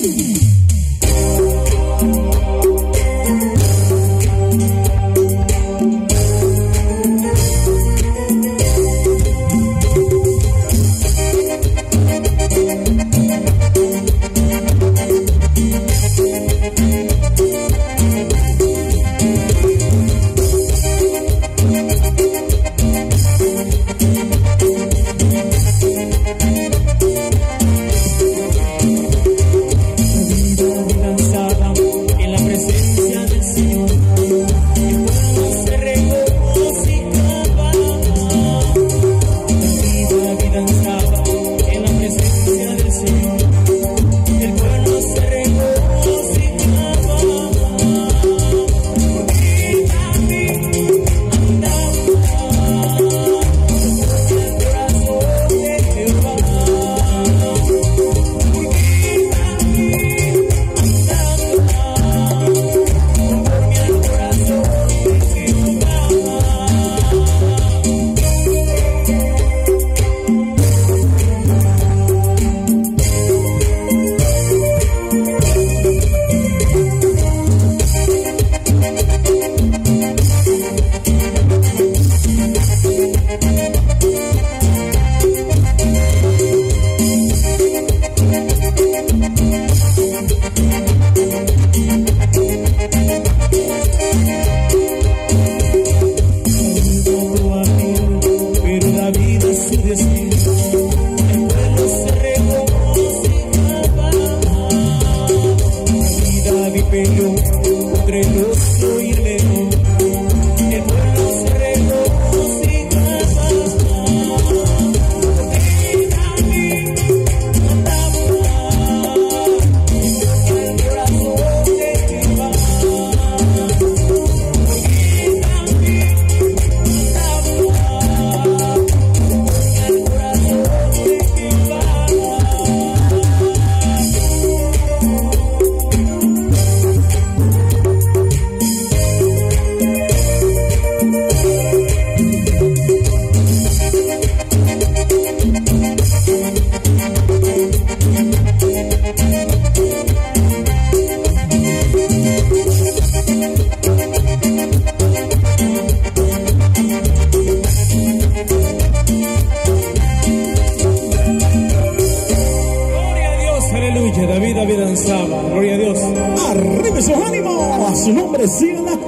Thank filho, o aleluya. David, David danzaba. Gloria a Dios. Arriba sus ánimos. A su nombre, síganla